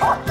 啊